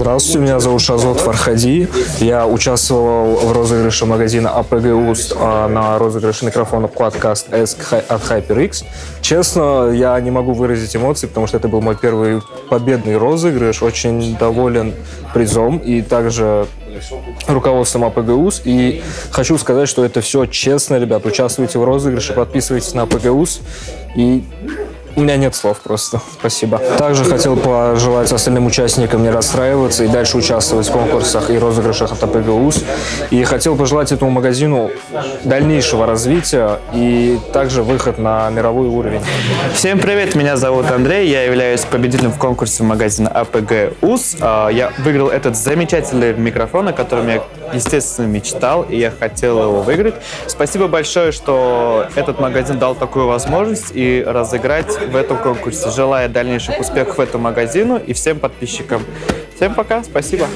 Здравствуйте, меня зовут Шазот Фархади. Я участвовал в розыгрыше магазина АПГ УСТ а, на розыгрыше микрофона Quadcast S от HyperX. Честно, я не могу выразить эмоции, потому что это был мой первый победный розыгрыш. Очень доволен призом и также руководством АПГУС. И хочу сказать, что это все честно, ребят. Участвуйте в розыгрыше, подписывайтесь на АПГУС. И у меня нет слов просто. Спасибо. Также хотел пожелать остальным участникам не расстраиваться и дальше участвовать в конкурсах и розыгрышах от АПГУС. И хотел пожелать этому магазину дальнейшего развития и также выход на мировой уровень. Всем привет, меня зовут Андрей, я являюсь победителем в конкурсе магазина АПГ УС. А, я выиграл этот замечательный микрофон, о котором я, естественно, мечтал, и я хотел его выиграть. Спасибо большое, что этот магазин дал такую возможность и разыграть в этом конкурсе. Желаю дальнейших успехов этому магазину и всем подписчикам. Всем пока, спасибо.